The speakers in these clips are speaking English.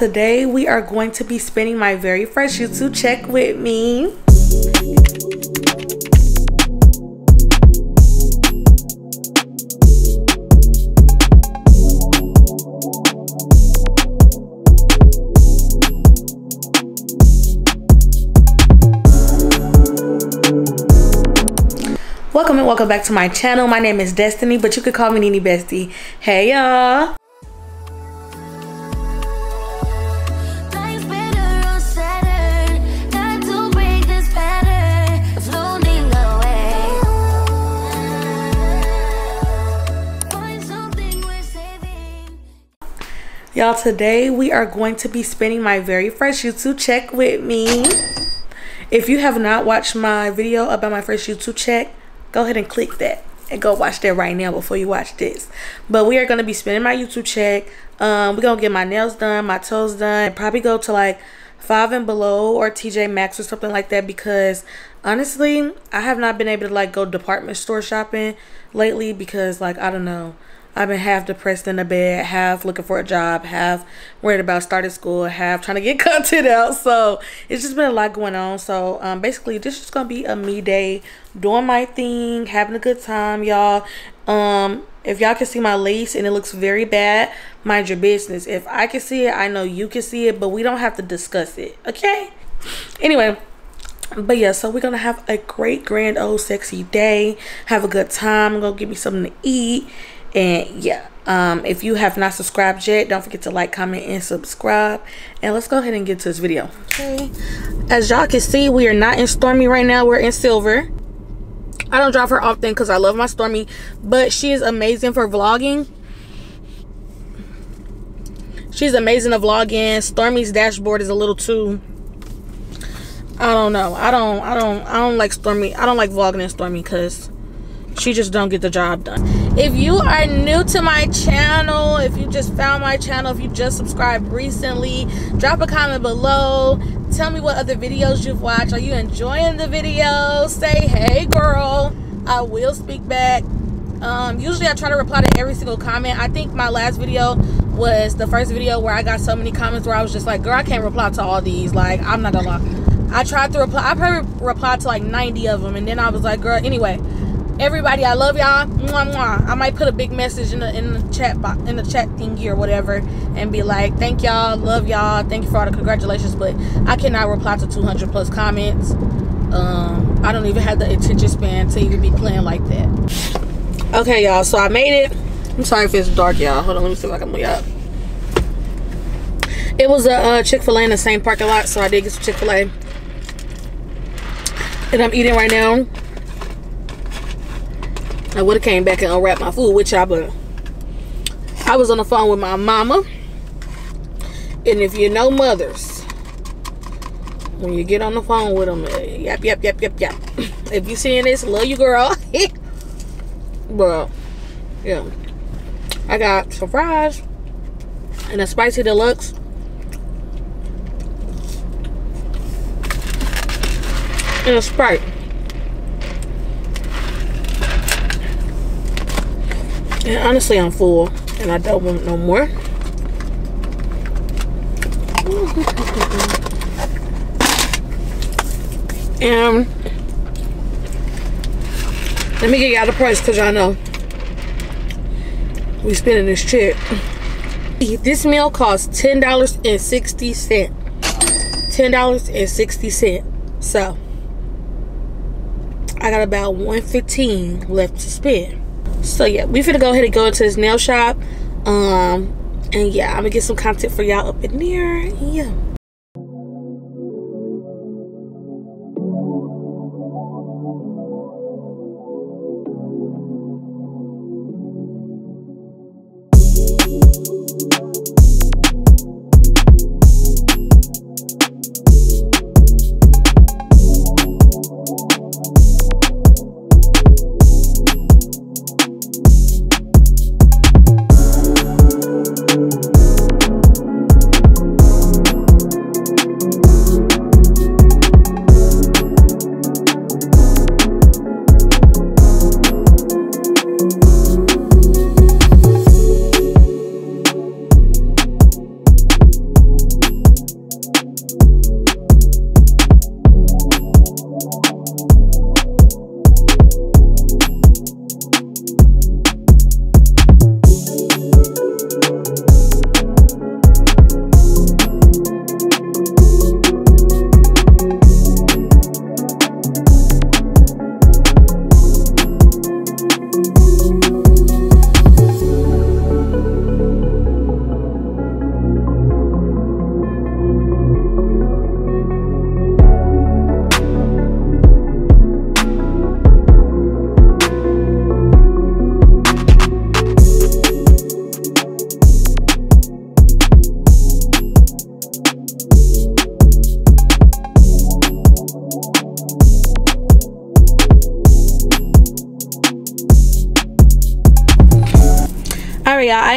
Today we are going to be spending my very first YouTube check with me. Welcome and welcome back to my channel. My name is Destiny, but you could call me Nene Bestie. Hey y'all. Y'all, today we are going to be spending my very first YouTube check with me. If you have not watched my video about my first YouTube check, go ahead and click that and go watch that right now before you watch this. But we are going to be spending my YouTube check. Um, we're going to get my nails done, my toes done, and probably go to like five and below or TJ Maxx or something like that because honestly, I have not been able to like go department store shopping lately because like I don't know. I've been half depressed in the bed, half looking for a job, half worried about starting school, half trying to get content out. So it's just been a lot going on. So um, basically, this is gonna be a me day, doing my thing, having a good time, y'all. Um, if y'all can see my lace and it looks very bad, mind your business. If I can see it, I know you can see it, but we don't have to discuss it, okay? Anyway but yeah so we're gonna have a great grand old sexy day have a good time i'm gonna give me something to eat and yeah um if you have not subscribed yet don't forget to like comment and subscribe and let's go ahead and get to this video okay as y'all can see we are not in stormy right now we're in silver i don't drive her often because i love my stormy but she is amazing for vlogging she's amazing at vlogging stormy's dashboard is a little too I don't know. I don't. I don't. I don't like Stormy. I don't like vlogging in Stormy because she just don't get the job done. If you are new to my channel, if you just found my channel, if you just subscribed recently, drop a comment below. Tell me what other videos you've watched. Are you enjoying the videos? Say hey, girl. I will speak back. Um, usually I try to reply to every single comment. I think my last video was the first video where I got so many comments where I was just like, girl, I can't reply to all these. Like, I'm not gonna lie. I tried to reply. I probably replied to like 90 of them, and then I was like, "Girl, anyway, everybody, I love y'all. Mwah, mwah. I might put a big message in the in the chat box, in the chat thingy or whatever, and be like, "Thank y'all, love y'all, thank you for all the congratulations." But I cannot reply to 200 plus comments. Um, I don't even have the attention span to even be playing like that. Okay, y'all. So I made it. I'm sorry if it's dark, y'all. Hold on, let me see if I can move up. It was a uh, Chick Fil A in the same parking lot, so I did get some Chick Fil A and I'm eating right now. I would have came back and unwrapped my food with y'all, but I was on the phone with my mama. And if you know mothers, when you get on the phone with them, eh, yap, yap, yap, yap, yap. If you seeing this, love you, girl. but, yeah. I got some fries and a spicy deluxe. and a Sprite. And honestly, I'm full and I don't want no more. And let me get y'all the price because y'all know we spending this check. This meal costs $10.60. $10.60. So I got about 115 left to spend. So yeah, we finna go ahead and go into this nail shop. Um, and yeah, I'm gonna get some content for y'all up in there. Yeah.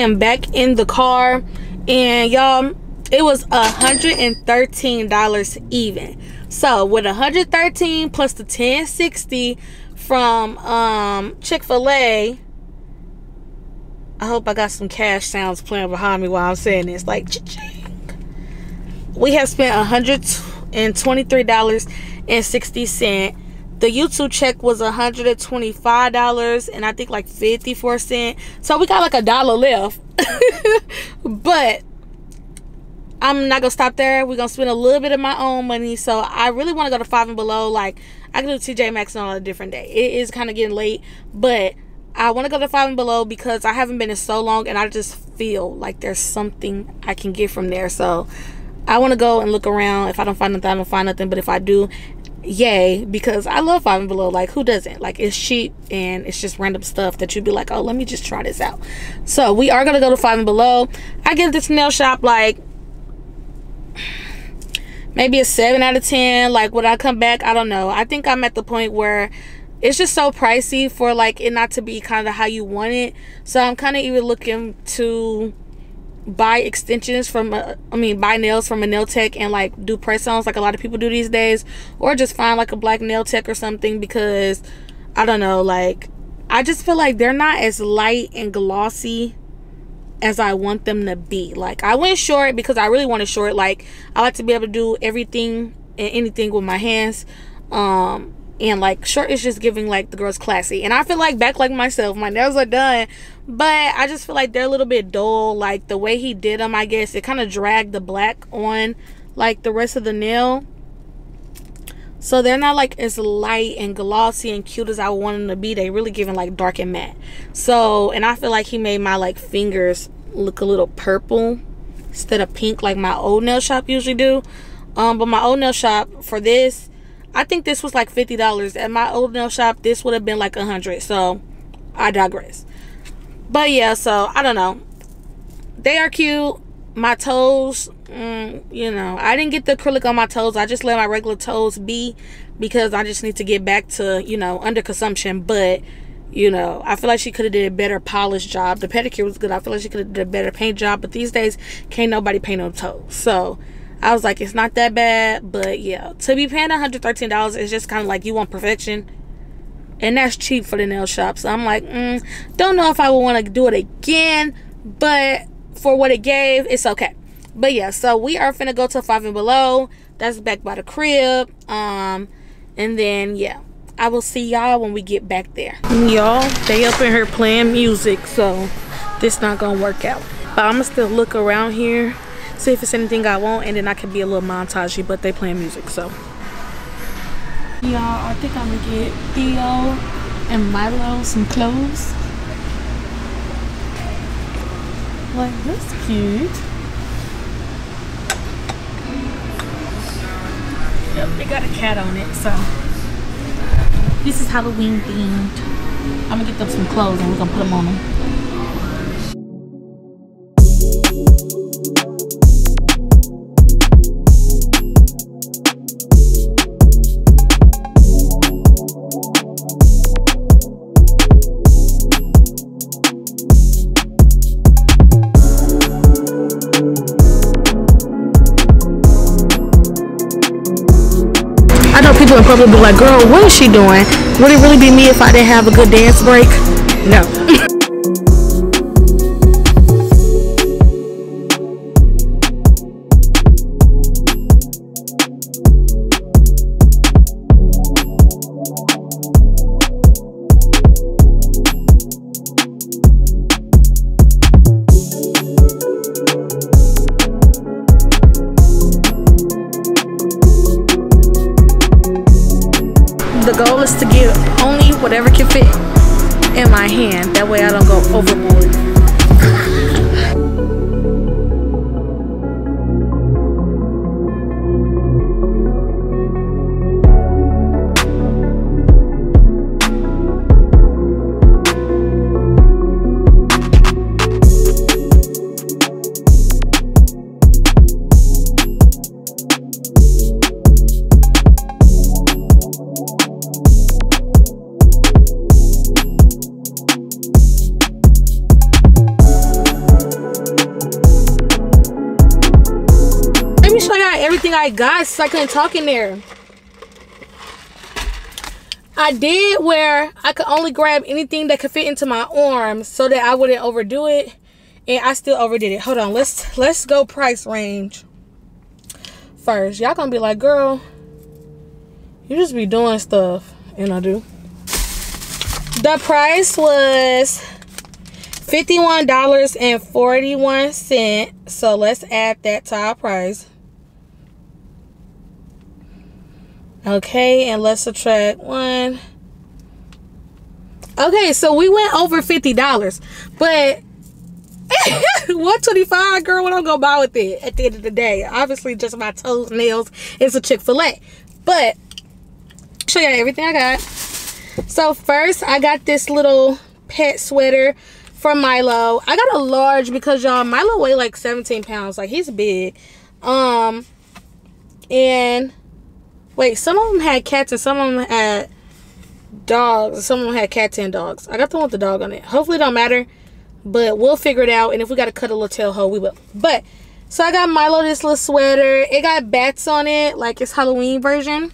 am back in the car. And y'all it was a $113 even. So with 113 plus the 1060 from um, chick-fil-a i hope i got some cash sounds playing behind me while i'm saying this. Like we have spent $123.60 the YouTube check was a hundred and I think like fifty-four cent. So we got like a dollar left. but I'm not gonna stop there. We're gonna spend a little bit of my own money. So I really want to go to five and below. Like I can do TJ Maxx on a different day. It is kind of getting late, but I want to go to five and below because I haven't been in so long, and I just feel like there's something I can get from there. So I want to go and look around. If I don't find nothing, I don't find nothing. But if I do, yay! Because I love five and below. Like who doesn't? Like it's cheap and it's just random stuff that you'd be like, oh, let me just try this out. So we are gonna go to five and below. I give this nail shop like maybe a 7 out of 10 like would i come back i don't know i think i'm at the point where it's just so pricey for like it not to be kind of how you want it so i'm kind of even looking to buy extensions from a, i mean buy nails from a nail tech and like do press ons like a lot of people do these days or just find like a black nail tech or something because i don't know like i just feel like they're not as light and glossy as I want them to be. Like I went short because I really want to short. Like I like to be able to do everything and anything with my hands. Um and like short is just giving like the girls classy. And I feel like back like myself, my nails are done, but I just feel like they're a little bit dull. Like the way he did them, I guess it kind of dragged the black on like the rest of the nail. So they're not like as light and glossy and cute as I want them to be. They really giving like dark and matte. So, and I feel like he made my like fingers look a little purple instead of pink like my old nail shop usually do. Um, but my old nail shop for this, I think this was like fifty dollars. At my old nail shop, this would have been like a hundred. So, I digress. But yeah, so I don't know. They are cute. My toes, mm, you know, I didn't get the acrylic on my toes. I just let my regular toes be because I just need to get back to, you know, under consumption. But, you know, I feel like she could have did a better polish job. The pedicure was good. I feel like she could have did a better paint job. But these days, can't nobody paint on toes. So, I was like, it's not that bad. But yeah, to be paying $113 is just kind of like you want perfection. And that's cheap for the nail shop. So I'm like, mm, don't know if I would want to do it again. But for what it gave, it's okay. But yeah, so we are finna go to five and below. That's back by the crib. Um, and then yeah, I will see y'all when we get back there. Y'all, they up in here playing music, so this not gonna work out. But I'ma still look around here, see if it's anything I want, and then I can be a little montagey. But they playing music, so. Y'all, I think I'm gonna get Theo and Milo some clothes. Like that's cute. Yep, they got a cat on it, so this is Halloween themed. I'm gonna get them some clothes and we're gonna put them on them. In public be like, girl, what is she doing? Would it really be me if I didn't have a good dance break? No. everything I so I couldn't talk in there. I did where I could only grab anything that could fit into my arm so that I wouldn't overdo it. And I still overdid it. Hold on, let's let's go price range first. Y'all gonna be like, girl, you just be doing stuff. And I do. The price was $51.41. So let's add that to our price. Okay, and let's subtract one. Okay, so we went over $50. But 125 girl, what I'm gonna buy with it at the end of the day? Obviously just my toes, nails, it's a Chick-fil-A. But show you everything I got. So first I got this little pet sweater from Milo. I got a large because y'all Milo weigh like 17 pounds. Like he's big. Um and wait, some of them had cats and some of them had dogs. Some of them had cats and dogs. I got the one with the dog on it. Hopefully it don't matter. But we'll figure it out. And if we gotta cut a little tail hole, we will. But so I got Milo this little sweater. It got bats on it, like it's Halloween version.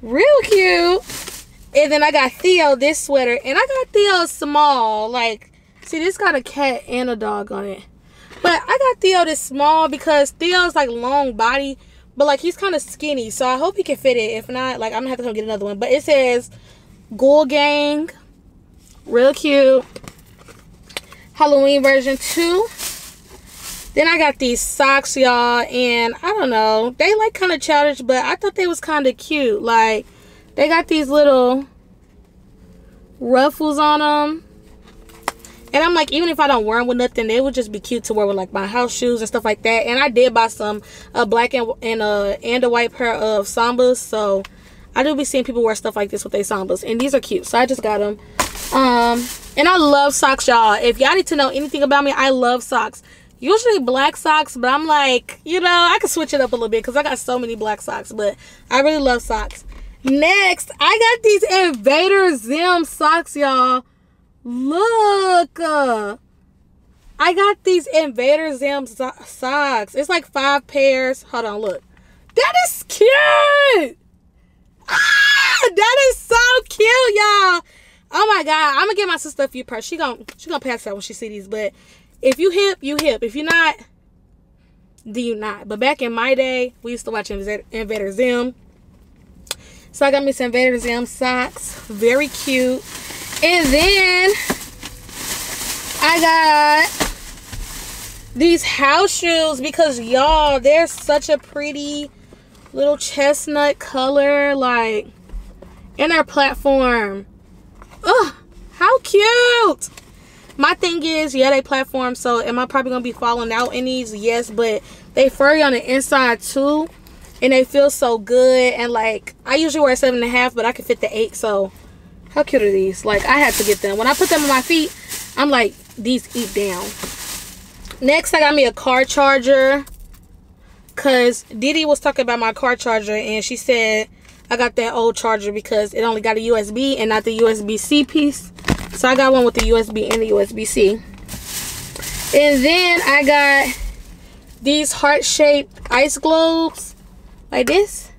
Real cute. And then I got Theo this sweater. And I got Theo small. Like, see, this got a cat and a dog on it. But I got Theo this small because Theo's like long body. But like he's kind of skinny. So I hope he can fit it. If not, like I'm gonna have to come get another one. But it says Ghoul Gang. Real cute. Halloween version 2. Then I got these socks, y'all, and I don't know. They like kind of childish, but I thought they was kind of cute. Like, they got these little ruffles on them. And I'm like, even if I don't wear them with nothing, they would just be cute to wear with like my house shoes and stuff like that. And I did buy some a black and and a and a white pair of sambas, so I do be seeing people wear stuff like this with their sambas, and these are cute. So I just got them. Um, and I love socks, y'all. If y'all need to know anything about me, I love socks. Usually black socks, but I'm like, you know, I can switch it up a little bit because I got so many black socks. But I really love socks. Next, I got these Invader Zim socks, y'all. Look. I got these Invader Zim so- socks. It's like five pairs. Hold on, look. That is cute. Ah, that is so cute, y'all. Oh my god, I'm gonna give my sister a few pairs. She gonna she gonna pass out when she see these. But if you hip, you hip. If you're not, do you not? But back in my day, we used to watch Inv- Invader Zim. So I got me some Invader Zim socks. Very cute. And then I got these house shoes because y'all, they're such a pretty little chestnut color. Like, and their platform. Ugh, how cute! My thing is, yeah, they platform, so am I probably gonna be falling out in these? Yes, but they furry on the inside too, and they feel so good. And like, I usually wear seven and a half, but I can fit the eight. So, how cute are these? Like, I had to get them. When I put them on my feet, I'm like, these eat down. Next, I got me a car charger, cause Didi was talking about my car charger, and she said I got that old charger because it only got a USB and not the USB-C piece. So I got one with the USB and the USB-C. And then I got these heart-shaped ice globes like this.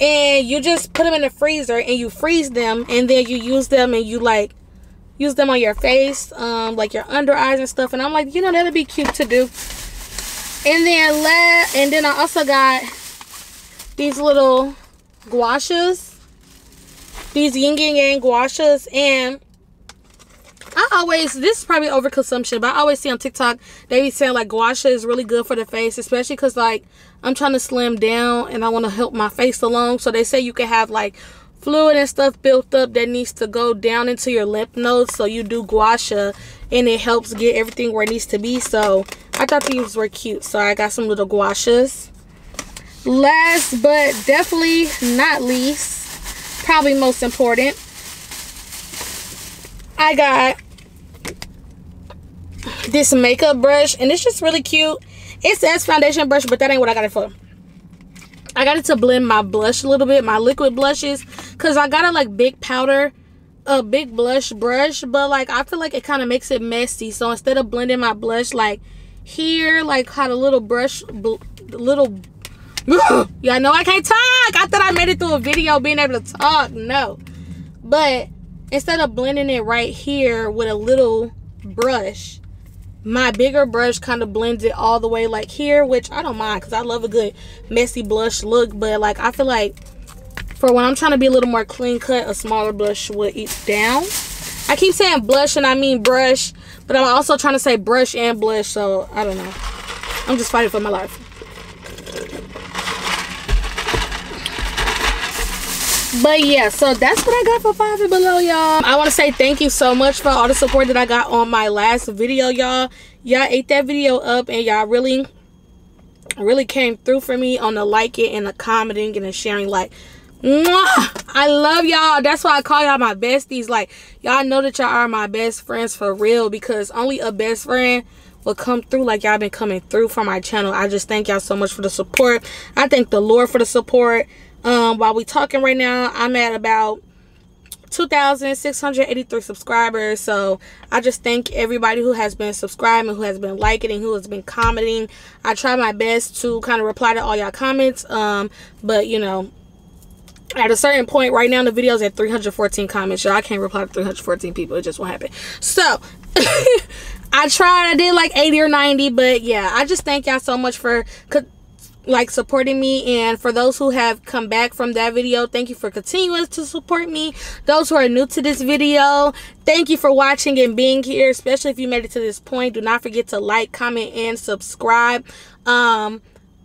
And you just put them in the freezer and you freeze them and then you use them and you like use them on your face, um, like your under eyes and stuff. And I'm like, you know, that'd be cute to do. And then let and then I also got these little gua shas. These yin yang gua shas and I always this is probably overconsumption, but I always see on TikTok they be saying like gua sha is really good for the face, especially because like I'm trying to slim down and I want to help my face along. So they say you can have like fluid and stuff built up that needs to go down into your lymph nodes. So you do gua sha and it helps get everything where it needs to be. So I thought these were cute. So I got some little gua shas. Last but definitely not least, probably most important, I got this makeup brush and it's just really cute. It says foundation brush, but that ain't what I got it for. I got it to blend my blush a little bit, my liquid blushes, because I got a like big powder, a big blush brush, but like I feel like it kind of makes it messy. So instead of blending my blush like here, like how the little brush, little Y'all know I can't talk. I thought I made it through a video being able to talk. No. But instead of blending it right here with a little brush, my bigger brush kind of blends it all the way like here, which I don't mind because I love a good messy blush look. But like I feel like for when I'm trying to be a little more clean cut, a smaller brush would eat down. I keep saying blush and I mean brush, but I'm also trying to say brush and blush, so I don't know. I'm just fighting for my life. But yeah, so that's what I got for five and below, y'all. I want to say thank you so much for all the support that I got on my last video, y'all. Y'all ate that video up and y'all really, really came through for me on the liking and the commenting and the sharing. Like, Mwah! I love y'all. That's why I call y'all my besties. Like, y'all know that y'all are my best friends for real because only a best friend will come through like y'all been coming through for my channel. I just thank y'all so much for the support. I thank the Lord for the support. Um, while we talking right now, I'm at about 2,683 subscribers. So I just thank everybody who has been subscribing, who has been liking, and who has been commenting. I try my best to kind of reply to all y'all comments. Um, but you know, at a certain point right now the video's at 314 comments so i can't reply to 314 people it just won't happen so i tried i did like 80 or 90 but yeah i just thank y'all so much for like supporting me. And for those who have come back from that video thank you for continuing to support me. Those who are new to this video thank you for watching and being here especially if you made it to this point. Do not forget to like comment and subscribe. Um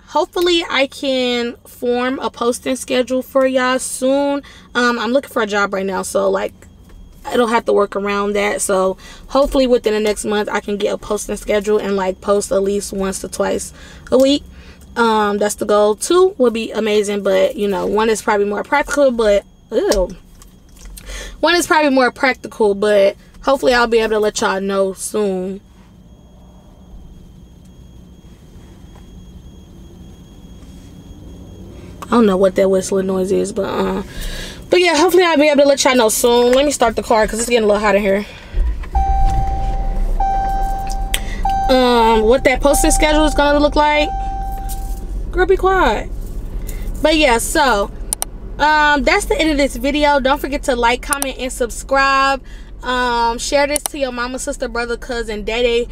hopefully i can form a posting schedule for y'all soon. Um i'm looking for a job right now so like I don't have to work around that. So hopefully within the next month i can get a posting schedule and like post at least once to twice a week um that's the goal two would be amazing but you know one is probably more practical but ew. one is probably more practical but hopefully i'll be able to let y'all know soon I don't know what that whistling noise is, but uh, but yeah, hopefully I'll be able to let y'all know soon. Let me start the car because it's getting a little hot in here. Um, what that posting schedule is gonna look like? Girl, be quiet. But yeah, so um, that's the end of this video. Don't forget to like, comment, and subscribe. Um, share this to your mama, sister, brother, cousin, daddy,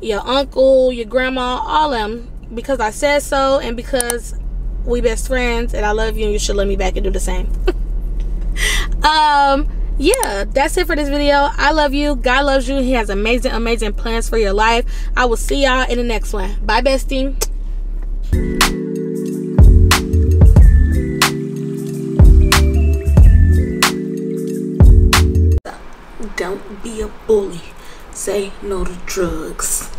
your uncle, your grandma, all of them because I said so and because we best friends and I love you and you should love me back and do the same. um yeah, that's it for this video. I love you. God loves you. He has amazing, amazing plans for your life. I will see y'all in the next one. Bye, bestie. Don't be a bully. Say no to drugs.